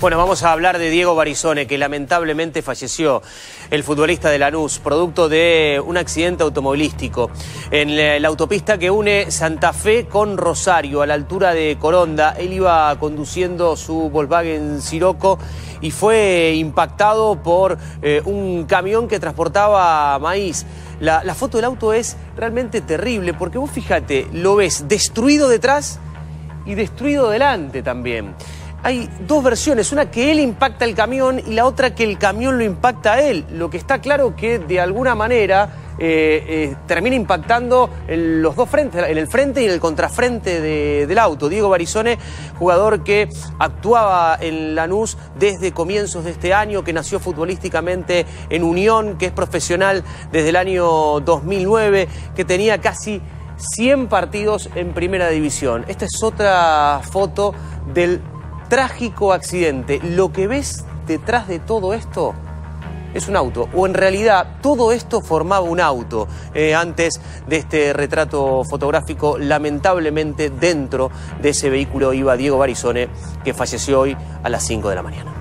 Bueno, vamos a hablar de Diego Barizone, que lamentablemente falleció, el futbolista de Lanús, producto de un accidente automovilístico en la autopista que une Santa Fe con Rosario, a la altura de Coronda. Él iba conduciendo su Volkswagen Sirocco y fue impactado por eh, un camión que transportaba maíz. La, la foto del auto es realmente terrible porque vos fíjate, lo ves destruido detrás y destruido delante también hay dos versiones, una que él impacta el camión y la otra que el camión lo impacta a él. Lo que está claro que de alguna manera eh, eh, termina impactando en los dos frentes, en el frente y en el contrafrente del auto. Diego Barizone, jugador que actuaba en Lanús desde comienzos de este año, que nació futbolísticamente en Unión, que es profesional desde el año 2009, que tenía casi 100 partidos en primera división. Esta es otra foto del trágico accidente. Lo que ves detrás de todo esto es un auto, o en realidad todo esto formaba un auto eh, antes de este retrato fotográfico. Lamentablemente dentro de ese vehículo iba Diego Barizone, que falleció hoy a las 5 de la mañana.